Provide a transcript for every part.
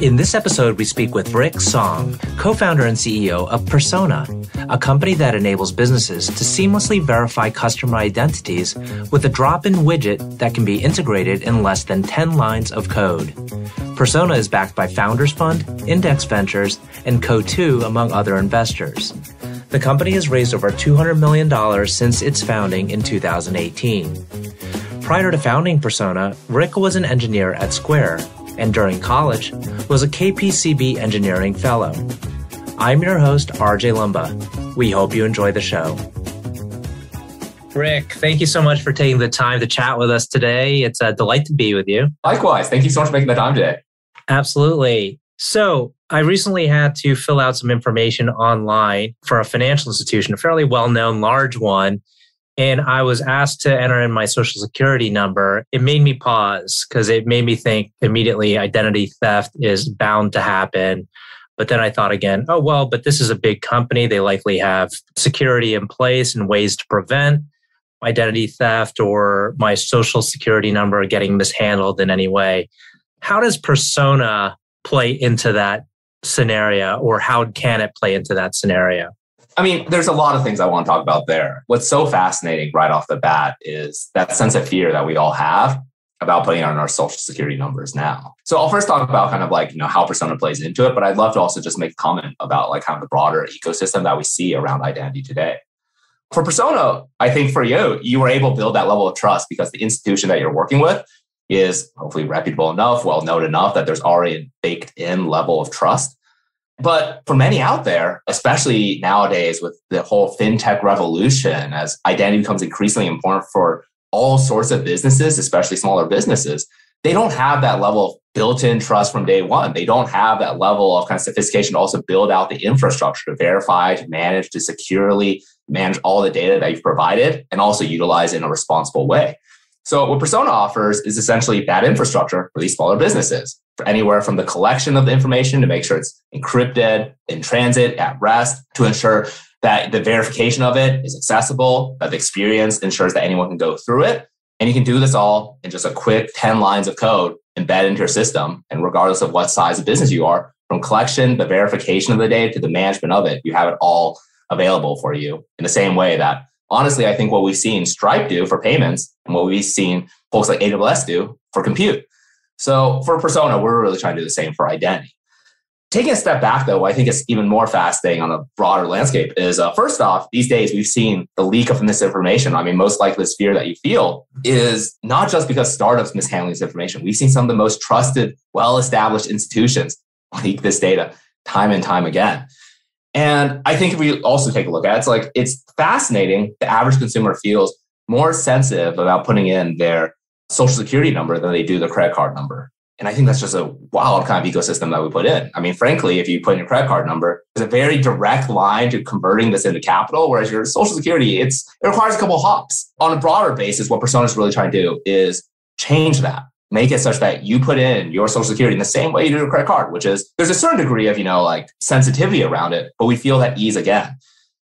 In this episode, we speak with Rick Song, co founder and CEO of Persona, a company that enables businesses to seamlessly verify customer identities with a drop in widget that can be integrated in less than 10 lines of code. Persona is backed by Founders Fund, Index Ventures, and Coatue, among other investors. The company has raised over $200 million since its founding in 2018. Prior to founding Persona, Rick was an engineer at Square and during college was a KPCB engineering fellow. I'm your host, RJ Lumba. We hope you enjoy the show. Rick, thank you so much for taking the time to chat with us today. It's a delight to be with you. Likewise. Thank you so much for making the time today. Absolutely. So, I recently had to fill out some information online for a financial institution, a fairly well known large one and I was asked to enter in my social security number, it made me pause because it made me think immediately identity theft is bound to happen. But then I thought again, oh, well, but this is a big company. They likely have security in place and ways to prevent identity theft or my social security number getting mishandled in any way. How does persona play into that scenario or how can it play into that scenario? I mean, there's a lot of things I want to talk about there. What's so fascinating right off the bat is that sense of fear that we all have about putting on our social security numbers now. So I'll first talk about kind of like, you know, how persona plays into it, but I'd love to also just make a comment about like kind of the broader ecosystem that we see around identity today. For persona, I think for you, you were able to build that level of trust because the institution that you're working with is hopefully reputable enough, well known enough that there's already a baked in level of trust but for many out there, especially nowadays with the whole fintech revolution, as identity becomes increasingly important for all sorts of businesses, especially smaller businesses, they don't have that level of built-in trust from day one. They don't have that level of kind of sophistication to also build out the infrastructure to verify, to manage, to securely manage all the data that you've provided and also utilize in a responsible way. So what Persona offers is essentially that infrastructure for these smaller businesses, anywhere from the collection of the information to make sure it's encrypted, in transit, at rest, to ensure that the verification of it is accessible, that the experience ensures that anyone can go through it. And you can do this all in just a quick 10 lines of code embedded into your system. And regardless of what size of business you are, from collection, the verification of the data to the management of it, you have it all available for you in the same way that honestly, I think what we've seen Stripe do for payments and what we've seen folks like AWS do for compute. So for Persona, we're really trying to do the same for identity. Taking a step back, though, I think it's even more fascinating on a broader landscape is uh, first off, these days we've seen the leak of misinformation. I mean, most likely this fear that you feel is not just because startups mishandling this information. We've seen some of the most trusted, well established institutions leak this data time and time again. And I think if we also take a look at it, it's like it's fascinating. The average consumer feels more sensitive about putting in their social security number than they do their credit card number. And I think that's just a wild kind of ecosystem that we put in. I mean, frankly, if you put in your credit card number, there's a very direct line to converting this into capital, whereas your social security, it's it requires a couple hops. On a broader basis, what Persona is really trying to do is change that make it such that you put in your social security in the same way you do a credit card, which is there's a certain degree of, you know, like sensitivity around it, but we feel that ease again.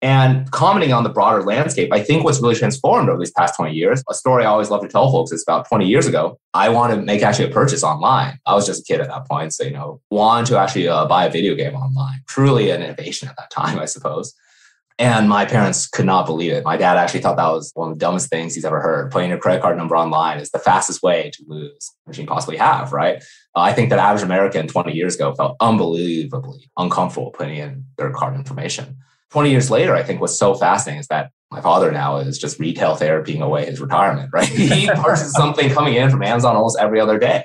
And commenting on the broader landscape, I think what's really transformed over these past 20 years, a story I always love to tell folks is about 20 years ago, I wanted to make actually a purchase online. I was just a kid at that point. So, you know, wanted to actually uh, buy a video game online. Truly an innovation at that time, I suppose. And my parents could not believe it. My dad actually thought that was one of the dumbest things he's ever heard. Putting your credit card number online is the fastest way to lose, which you possibly have, right? Uh, I think that average American 20 years ago felt unbelievably uncomfortable putting in their card information. 20 years later, I think what's so fascinating is that my father now is just retail therapying away his retirement, right? he purchases something coming in from Amazon almost every other day.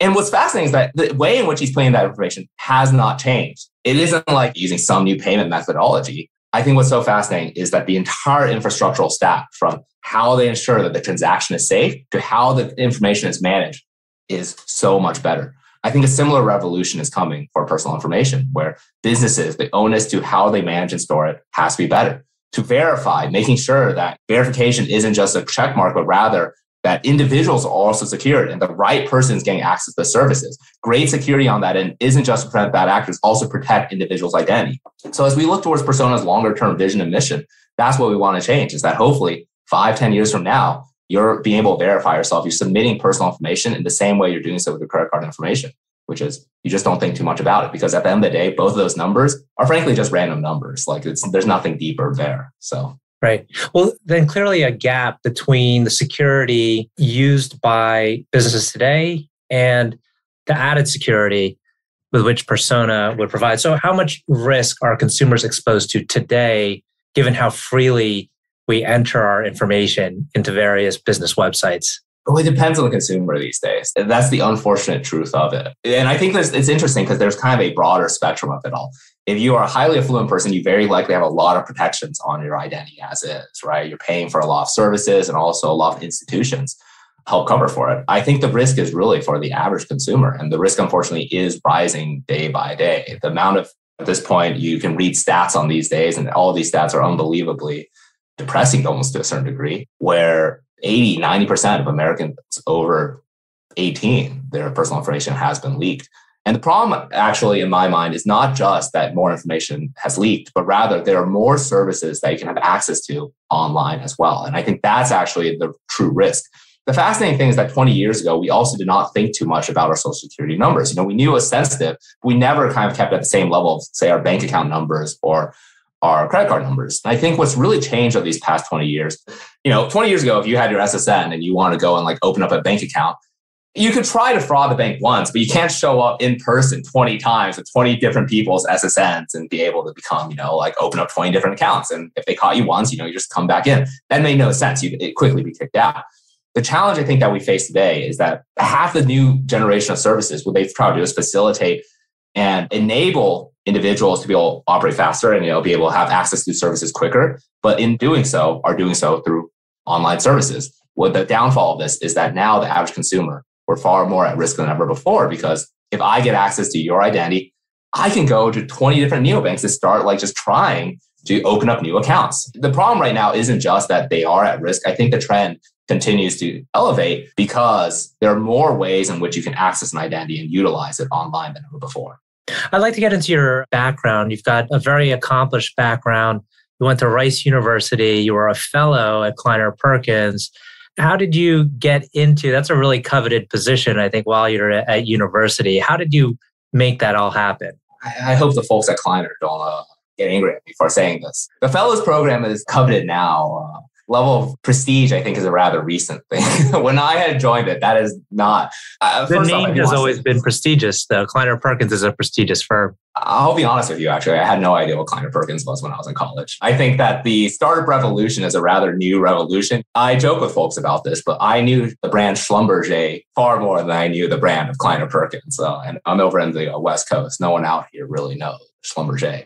And what's fascinating is that the way in which he's putting that information has not changed. It isn't like using some new payment methodology. I think what's so fascinating is that the entire infrastructural stack, from how they ensure that the transaction is safe to how the information is managed, is so much better. I think a similar revolution is coming for personal information where businesses, the onus to how they manage and store it has to be better. To verify, making sure that verification isn't just a check mark, but rather that individuals are also secured and the right person is getting access to the services. Great security on that end isn't just to prevent bad actors, also protect individuals' identity. So as we look towards Persona's longer term vision and mission, that's what we want to change is that hopefully five, ten years from now, you're being able to verify yourself. You're submitting personal information in the same way you're doing so with your credit card information which is you just don't think too much about it because at the end of the day, both of those numbers are frankly just random numbers. Like it's there's nothing deeper there. So Right. Well, then clearly a gap between the security used by businesses today and the added security with which persona would provide. So, how much risk are consumers exposed to today, given how freely we enter our information into various business websites? Well, it depends on the consumer these days. That's the unfortunate truth of it. And I think it's interesting because there's kind of a broader spectrum of it all. If you are a highly affluent person, you very likely have a lot of protections on your identity as is, right? You're paying for a lot of services and also a lot of institutions help cover for it. I think the risk is really for the average consumer. And the risk, unfortunately, is rising day by day. The amount of, at this point, you can read stats on these days, and all these stats are unbelievably depressing almost to a certain degree, where 80, 90% of Americans over 18, their personal information has been leaked. And the problem, actually, in my mind, is not just that more information has leaked, but rather there are more services that you can have access to online as well. And I think that's actually the true risk. The fascinating thing is that 20 years ago, we also did not think too much about our social security numbers. You know, we knew it was sensitive. but We never kind of kept at the same level of, say, our bank account numbers or our credit card numbers. And I think what's really changed over these past 20 years, you know, 20 years ago, if you had your SSN and you want to go and like open up a bank account, you could try to fraud the bank once, but you can't show up in person 20 times with 20 different people's SSNs and be able to become, you know, like open up 20 different accounts. And if they caught you once, you know, you just come back in. That made no sense. You'd quickly be kicked out. The challenge I think that we face today is that half the new generation of services, what they've tried to do is facilitate and enable individuals to be able to operate faster and you know be able to have access to services quicker but in doing so are doing so through online services. What the downfall of this is that now the average consumer we're far more at risk than ever before because if i get access to your identity i can go to 20 different neobanks and start like just trying to open up new accounts. The problem right now isn't just that they are at risk. I think the trend continues to elevate because there are more ways in which you can access an identity and utilize it online than ever before I'd like to get into your background. You've got a very accomplished background. You went to Rice University. You were a fellow at Kleiner Perkins. How did you get into that's a really coveted position, I think, while you're at university. How did you make that all happen? I, hope the folks at Kleiner don't uh, get angry at me for saying this. The fellows program is coveted now. Uh, level of prestige, I think, is a rather recent thing. when I had joined it, that is not. Uh, the name off, has always been prestigious, though. Kleiner Perkins is a prestigious firm. I'll be honest with you, actually. I had no idea what Kleiner Perkins was when I was in college. I think that the startup revolution is a rather new revolution. I joke with folks about this, but I knew the brand Schlumberger far more than I knew the brand of Kleiner Perkins. So, and I'm over in the West Coast. No one out here really knows Schlumberger.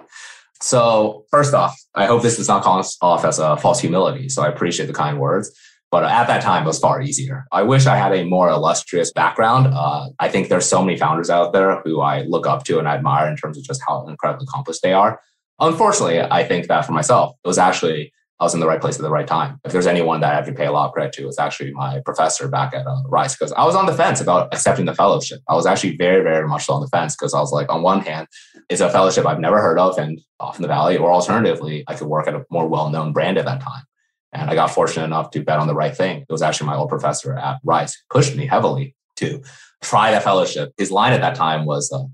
So, first off, I hope this does not come off as a false humility. So, I appreciate the kind words. But at that time, it was far easier. I wish I had a more illustrious background. Uh, I think there's so many founders out there who I look up to and admire in terms of just how incredibly accomplished they are. Unfortunately, I think that for myself, it was actually I was in the right place at the right time. If there's anyone that I have to pay a lot of credit to, it's actually my professor back at uh, Rice because I was on the fence about accepting the fellowship. I was actually very, very much on the fence because I was like, on one hand, it's a fellowship I've never heard of and off in the valley, or alternatively, I could work at a more well-known brand at that time. And I got fortunate enough to bet on the right thing. It was actually my old professor at Rice pushed me heavily to try that fellowship. His line at that time was, uh,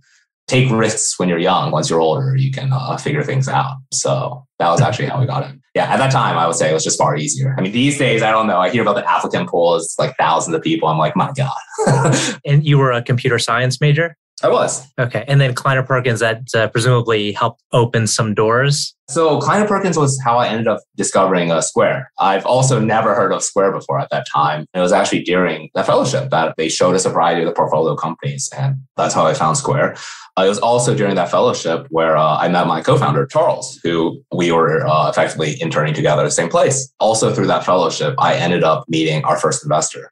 take risks when you're young. Once you're older, you can uh, figure things out. So that was actually how we got in. Yeah, at that time, I would say it was just far easier. I mean, these days, I don't know. I hear about the applicant pool is like thousands of people. I'm like, my God. and you were a computer science major? I was. Okay. And then Kleiner Perkins, that uh, presumably helped open some doors. So Kleiner Perkins was how I ended up discovering uh, Square. I've also never heard of Square before at that time. It was actually during that fellowship that they showed us a variety of the portfolio companies. And that's how I found Square. Uh, it was also during that fellowship where uh, I met my co-founder, Charles, who we were uh, effectively interning together at the same place. Also through that fellowship, I ended up meeting our first investor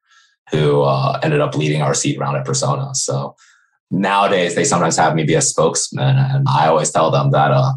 who uh, ended up leading our seed round at Persona. So nowadays they sometimes have me be a spokesman and i always tell them that uh,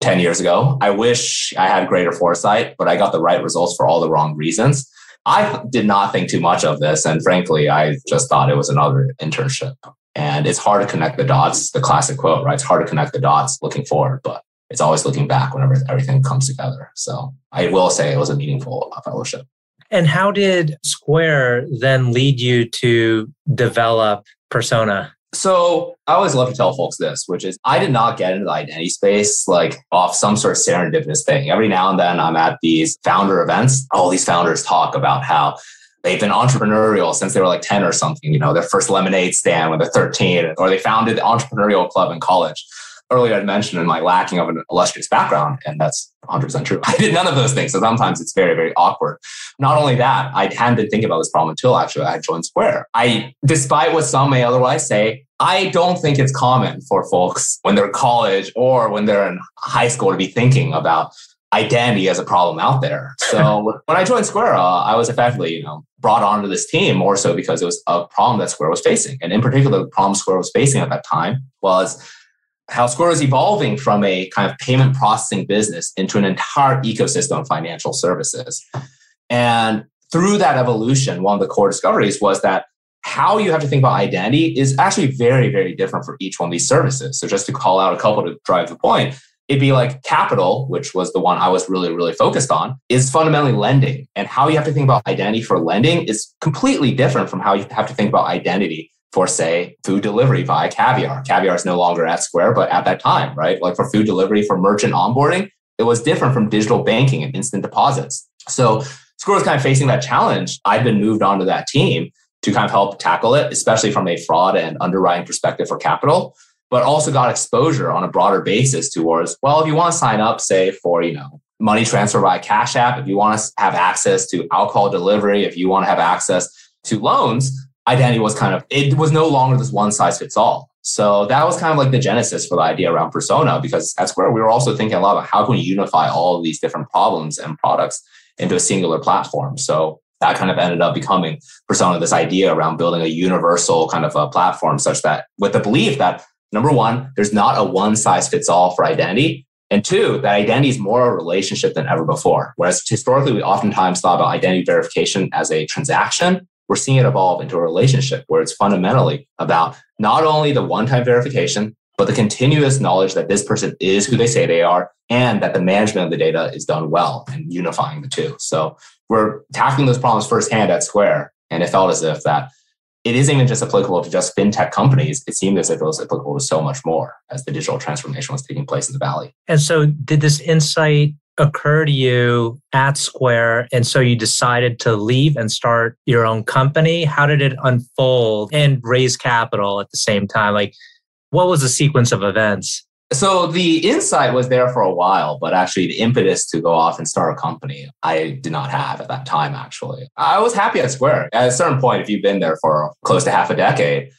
10 years ago i wish i had greater foresight but i got the right results for all the wrong reasons. I did not think too much of this and frankly i just thought it was another internship. And it's hard to connect the dots the classic quote right? It's hard to connect the dots looking forward but it's always looking back whenever everything comes together. So i will say it was a meaningful fellowship. And how did square then lead you to develop persona So I always love to tell folks this, which is I did not get into the identity space like off some sort of serendipitous thing. Every now and then I'm at these founder events. All these founders talk about how they've been entrepreneurial since they were like 10 or something, you know, their first lemonade stand when they're 13, or they founded the entrepreneurial club in college. Earlier, I'd mentioned in my lacking of an illustrious background, and that's 100% true. I did none of those things. So sometimes it's very, very awkward. Not only that, I hadn't been thinking about this problem until actually I joined Square. I, despite what some may otherwise say, I don't think it's common for folks when they're in college or when they're in high school to be thinking about identity as a problem out there. So when I joined Square, uh, I was effectively, you know, brought onto this team more so because it was a problem that Square was facing. And in particular, the problem Square was facing at that time was how Square is evolving from a kind of payment processing business into an entire ecosystem of financial services. And through that evolution, one of the core discoveries was that how you have to think about identity is actually very, very different for each one of these services. So just to call out a couple to drive the point, it'd be like capital, which was the one I was really, really focused on, is fundamentally lending. And how you have to think about identity for lending is completely different from how you have to think about identity for say food delivery via caviar. Caviar is no longer at Square, but at that time, right? Like for food delivery for merchant onboarding, it was different from digital banking and instant deposits. So Square was kind of facing that challenge. I'd been moved onto that team to kind of help tackle it, especially from a fraud and underwriting perspective for capital, but also got exposure on a broader basis towards, well, if you want to sign up, say for, you know, money transfer via Cash App, if you want to have access to alcohol delivery, if you want to have access to loans, identity was kind of it was no longer this one size fits all. So that was kind of like the genesis for the idea around persona because at Square we were also thinking a lot about how can we unify all of these different problems and products into a singular platform. So that kind of ended up becoming persona this idea around building a universal kind of a platform such that with the belief that number one there's not a one size fits all for identity and two, that identity is more a relationship than ever before. Whereas historically, we oftentimes thought about identity verification as a transaction we're seeing it evolve into a relationship where it's fundamentally about not only the one time verification, but the continuous knowledge that this person is who they say they are and that the management of the data is done well and unifying the two. So we're tackling those problems firsthand at Square. And it felt as if that it isn't even just applicable to just fintech companies. It seemed as if it was applicable to so much more as the digital transformation was taking place in the Valley. And so, did this insight occur to you at Square? And so you decided to leave and start your own company. How did it unfold and raise capital at the same time? Like, what was the sequence of events? So the insight was there for a while, but actually the impetus to go off and start a company, I did not have at that time, actually. I was happy at Square. At a certain point, if you've been there for close to half a decade,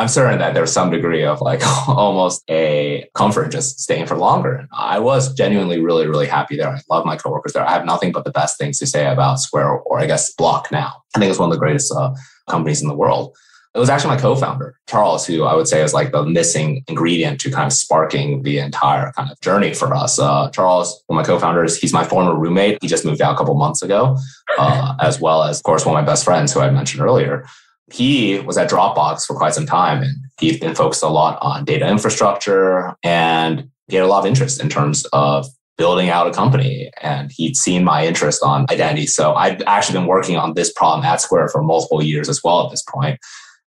I'm certain that there's some degree of like almost a comfort just staying for longer. I was genuinely really, really happy there. I love my coworkers there. I have nothing but the best things to say about Square or I guess Block now. I think it's one of the greatest uh, companies in the world. It was actually my co-founder, Charles, who I would say is like the missing ingredient to kind of sparking the entire kind of journey for us. Uh, Charles, one of my co-founders, he's my former roommate. He just moved out a couple months ago, uh, as well as, of course, one of my best friends who I mentioned earlier he was at Dropbox for quite some time and he's been focused a lot on data infrastructure and he had a lot of interest in terms of building out a company and he'd seen my interest on identity. So I've actually been working on this problem at Square for multiple years as well at this point.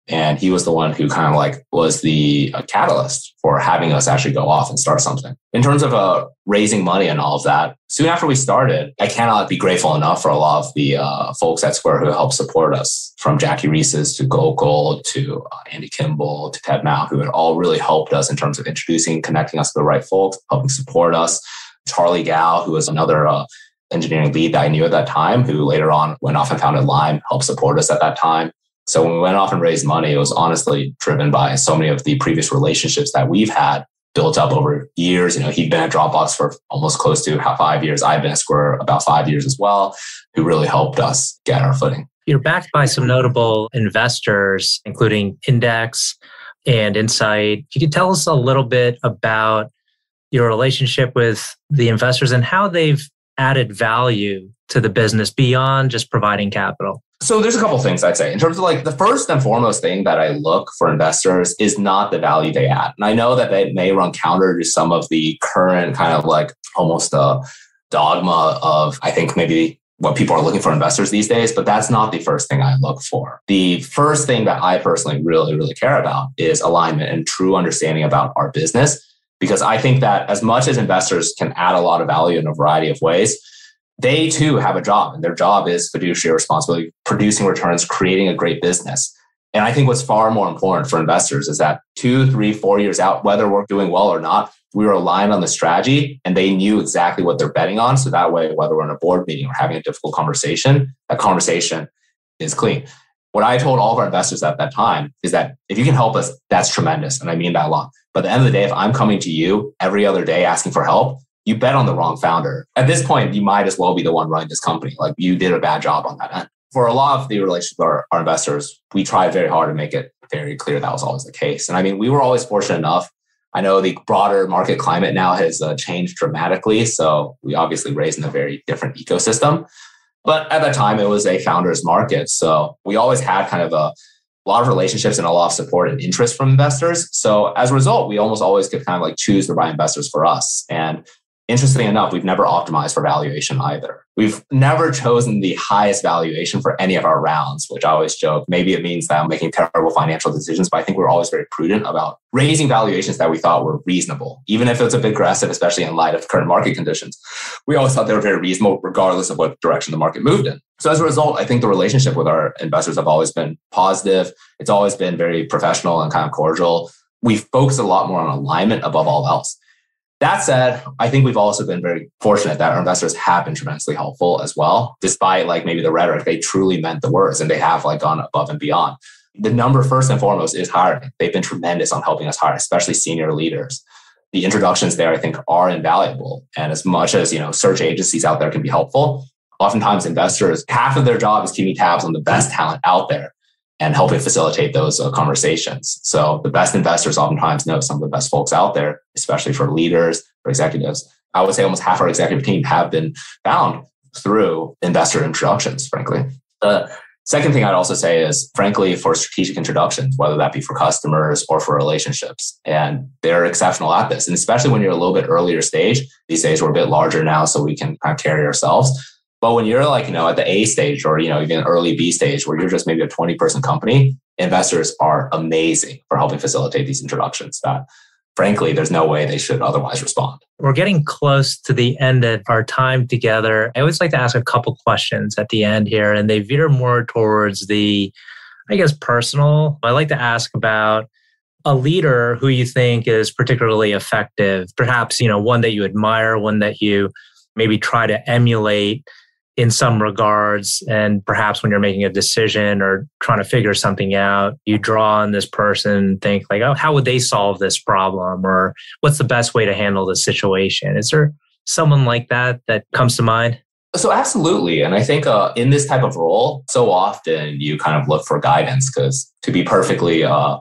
And he was the one who kind of like was the uh, catalyst for having us actually go off and start something. In terms of uh, raising money and all of that, soon after we started, I cannot be grateful enough for a lot of the uh, folks at Square who helped support us, from Jackie Reses to Gokul to uh, Andy Kimball to Ted Mao, who had all really helped us in terms of introducing, connecting us to the right folks, helping support us. Charlie Gao, who was another uh, engineering lead that I knew at that time, who later on went off and founded Lime, helped support us at that time. So when we went off and raised money, it was honestly driven by so many of the previous relationships that we've had built up over years. You know, he'd been at Dropbox for almost close to five years. I've been at Square about five years as well, who really helped us get our footing. You're backed by some notable investors, including Index and Insight. You could tell us a little bit about your relationship with the investors and how they've added value to the business beyond just providing capital? So there's a couple things I'd say in terms of like the first and foremost thing that I look for investors is not the value they add. And I know that they may run counter to some of the current kind of like almost a dogma of I think maybe what people are looking for investors these days, but that's not the first thing I look for. The first thing that I personally really, really care about is alignment and true understanding about our business. Because I think that as much as investors can add a lot of value in a variety of ways, they too have a job and their job is fiduciary responsibility, producing returns, creating a great business. And I think what's far more important for investors is that two, three, four years out, whether we're doing well or not, we were aligned on the strategy and they knew exactly what they're betting on. So that way, whether we're in a board meeting or having a difficult conversation, that conversation is clean. What I told all of our investors at that time is that if you can help us, that's tremendous. And I mean that a lot. But at the end of the day, if I'm coming to you every other day asking for help, you bet on the wrong founder. At this point, you might as well be the one running this company. Like you did a bad job on that end. For a lot of the relationships with our, our investors, we tried very hard to make it very clear that was always the case. And I mean, we were always fortunate enough I know the broader market climate now has uh, changed dramatically. So we obviously raised in a very different ecosystem. But at that time, it was a founder's market. So we always had kind of a, a lot of relationships and a lot of support and interest from investors. So as a result, we almost always could kind of like choose the right investors for us. And interestingly enough, we've never optimized for valuation either. We've never chosen the highest valuation for any of our rounds, which I always joke. Maybe it means that I'm making terrible financial decisions, but I think we're always very prudent about raising valuations that we thought were reasonable, even if it's a bit aggressive, especially in light of current market conditions. We always thought they were very reasonable, regardless of what direction the market moved in. So as a result, I think the relationship with our investors have always been positive. It's always been very professional and kind of cordial. We focus a lot more on alignment above all else. That said, I think we've also been very fortunate that our investors have been tremendously helpful as well. Despite like maybe the rhetoric, they truly meant the words and they have like gone above and beyond. The number first and foremost is hiring. They've been tremendous on helping us hire, especially senior leaders. The introductions there, I think, are invaluable. And as much as you know, search agencies out there can be helpful, oftentimes investors, half of their job is keeping tabs on the best talent out there and helping facilitate those uh, conversations. So the best investors oftentimes know some of the best folks out there, especially for leaders, for executives. I would say almost half our executive team have been found through investor introductions, frankly. The second thing I'd also say is, frankly, for strategic introductions, whether that be for customers or for relationships, and they're exceptional at this. And especially when you're a little bit earlier stage, these days we're a bit larger now, so we can kind of carry ourselves but when you're like, you know, at the A stage or, you know, even early B stage where you're just maybe a 20 person company, investors are amazing for helping facilitate these introductions that frankly, there's no way they should otherwise respond. We're getting close to the end of our time together. I always like to ask a couple questions at the end here, and they veer more towards the, I guess, personal. I like to ask about a leader who you think is particularly effective, perhaps, you know, one that you admire, one that you maybe try to emulate in some regards. And perhaps when you're making a decision or trying to figure something out, you draw on this person, think like, oh, how would they solve this problem? Or what's the best way to handle this situation? Is there someone like that that comes to mind? So absolutely, and I think uh, in this type of role, so often you kind of look for guidance because to be perfectly uh,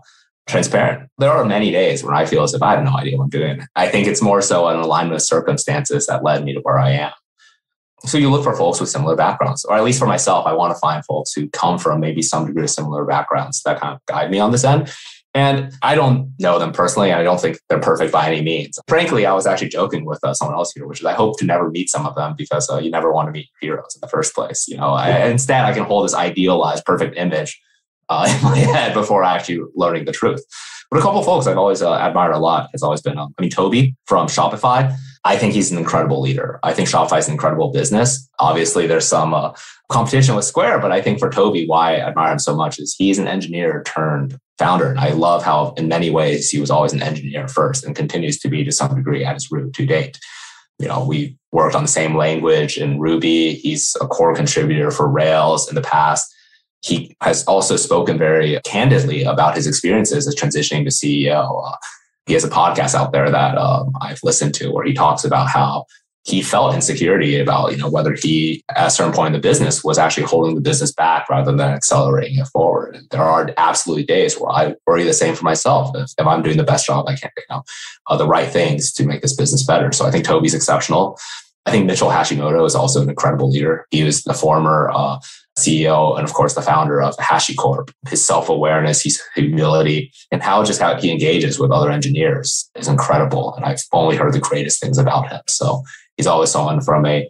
transparent, there are many days when I feel as if I have no idea what I'm doing. I think it's more so an alignment of circumstances that led me to where I am so you look for folks with similar backgrounds, or at least for myself, I want to find folks who come from maybe some degree of similar backgrounds that kind of guide me on this end. And I don't know them personally. I don't think they're perfect by any means. Frankly, I was actually joking with uh, someone else here, which is I hope to never meet some of them because uh, you never want to meet heroes in the first place. You know, I, instead I can hold this idealized, perfect image uh, in my head before actually learning the truth. But a couple folks I've always uh, admired a lot has always been, um, I mean, Toby from Shopify. I think he's an incredible leader. I think Shopify is an incredible business. Obviously, there's some uh, competition with Square, but I think for Toby, why I admire him so much is he's an engineer turned founder. And I love how, in many ways, he was always an engineer first and continues to be to some degree at his root to date. You know, we worked on the same language in Ruby. He's a core contributor for Rails in the past. He has also spoken very candidly about his experiences as transitioning to CEO. He has a podcast out there that um, I've listened to where he talks about how he felt insecurity about you know whether he at a certain point in the business was actually holding the business back rather than accelerating it forward. And there are absolutely days where i worry the same for myself if, if i'm doing the best job i can you know uh, the right things to make this business better. So i think toby's exceptional. I think mitchell hashimoto is also an incredible leader. He was the former uh, CEO and of course the founder of HashiCorp. His self-awareness, his humility, and how just how he engages with other engineers is incredible. And I've only heard the greatest things about him. So he's always someone from a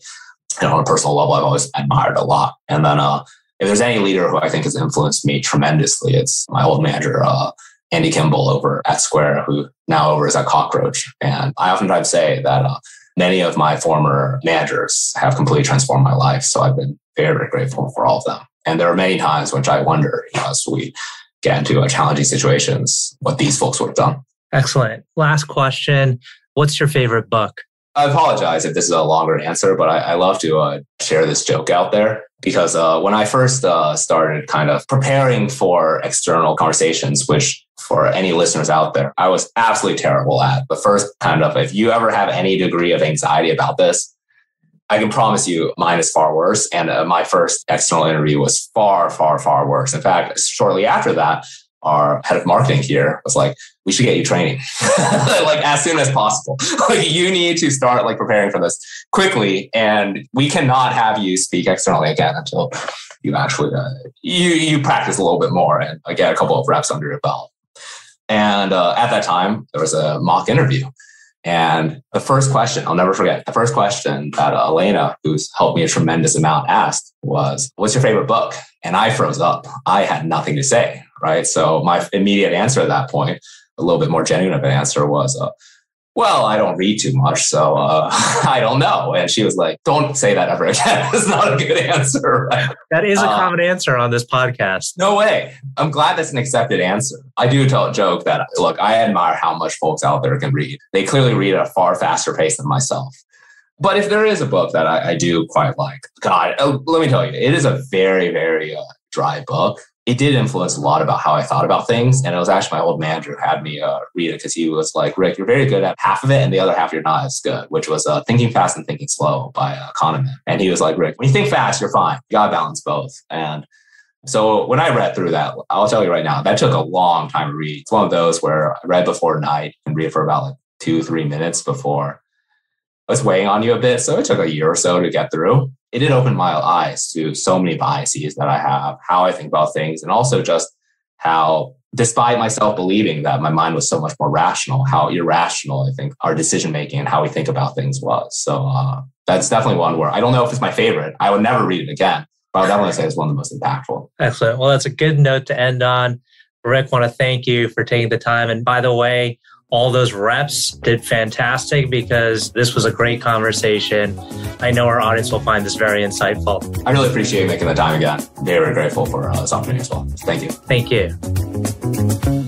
and on a personal level, I've always admired a lot. And then uh, if there's any leader who I think has influenced me tremendously, it's my old manager, uh, Andy Kimball over at Square, who now over is at Cockroach. And I oftentimes say that uh, many of my former managers have completely transformed my life. So I've been very, very grateful for all of them. And there are many times which I wonder, you know, as we get into challenging situations, what these folks would have done. Excellent. Last question. What's your favorite book? I apologize if this is a longer answer, but I, I love to uh, share this joke out there because uh, when I first uh, started kind of preparing for external conversations, which for any listeners out there, I was absolutely terrible at. The first kind of, if you ever have any degree of anxiety about this, I can promise you mine is far worse. And uh, my first external interview was far, far, far worse. In fact, shortly after that, our head of marketing here was like, we should get you training like as soon as possible. like you need to start like preparing for this quickly. And we cannot have you speak externally again until you actually, uh, you, you practice a little bit more and uh, get a couple of reps under your belt. And uh, at that time, there was a mock interview. And the first question, I'll never forget, the first question that uh, Elena, who's helped me a tremendous amount, asked was, What's your favorite book? And I froze up. I had nothing to say right? So my immediate answer at that point, a little bit more genuine of an answer was, uh, well, I don't read too much, so uh, I don't know. And she was like, don't say that ever again. It's not a good answer. That is a uh, common answer on this podcast. No way. I'm glad that's an accepted answer. I do tell a joke that, look, I admire how much folks out there can read. They clearly read at a far faster pace than myself. But if there is a book that I, I do quite like, God, uh, let me tell you, it is a very, very uh, dry book it did influence a lot about how I thought about things. And it was actually my old manager who had me uh, read it because he was like, Rick, you're very good at half of it, and the other half you're not as good, which was uh, Thinking Fast and Thinking Slow by uh, Kahneman. And he was like, Rick, when you think fast, you're fine. You got to balance both. And so when I read through that, I'll tell you right now, that took a long time to read. It's one of those where I read before night and read for about like two, three minutes before was weighing on you a bit. So it took a year or so to get through. It did open my eyes to so many biases that I have, how I think about things, and also just how, despite myself believing that my mind was so much more rational, how irrational I think our decision making and how we think about things was. So uh, that's definitely one where I don't know if it's my favorite. I would never read it again, but I would definitely say it's one of the most impactful. Excellent. Well, that's a good note to end on. Rick, want to thank you for taking the time. And by the way, all those reps did fantastic because this was a great conversation. I know our audience will find this very insightful. I really appreciate you making the time again. Very grateful for uh, this opportunity as well. Thank you. Thank you.